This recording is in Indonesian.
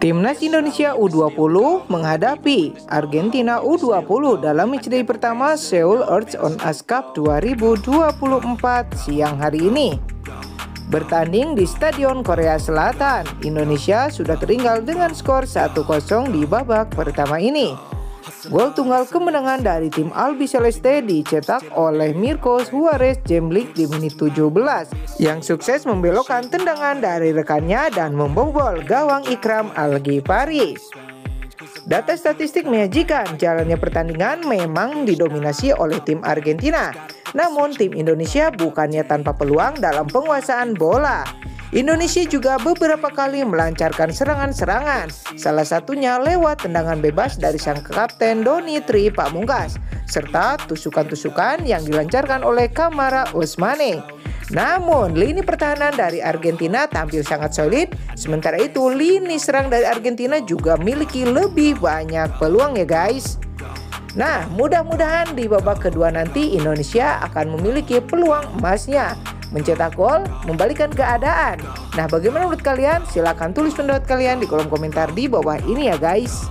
Timnas Indonesia U20 menghadapi Argentina U20 dalam matchday pertama Seoul Earth on Ice Cup 2024 siang hari ini. Bertanding di Stadion Korea Selatan, Indonesia sudah tertinggal dengan skor 1-0 di babak pertama ini. Gol tunggal kemenangan dari tim Albi Celeste dicetak oleh Mirko Suarez Jemlik di menit 17 yang sukses membelokkan tendangan dari rekannya dan membobol gawang Ikram Al-Ghifari. Data statistik menyajikan jalannya pertandingan memang didominasi oleh tim Argentina. Namun tim Indonesia bukannya tanpa peluang dalam penguasaan bola. Indonesia juga beberapa kali melancarkan serangan-serangan, salah satunya lewat tendangan bebas dari sang kapten Doni Tri Pamungkas, serta tusukan-tusukan yang dilancarkan oleh Kamara Usmane. Namun, lini pertahanan dari Argentina tampil sangat solid, sementara itu lini serang dari Argentina juga memiliki lebih banyak peluang ya guys. Nah, mudah-mudahan di babak kedua nanti Indonesia akan memiliki peluang emasnya mencetak gol, membalikan keadaan. Nah, bagaimana menurut kalian? Silahkan tulis pendapat kalian di kolom komentar di bawah ini ya guys.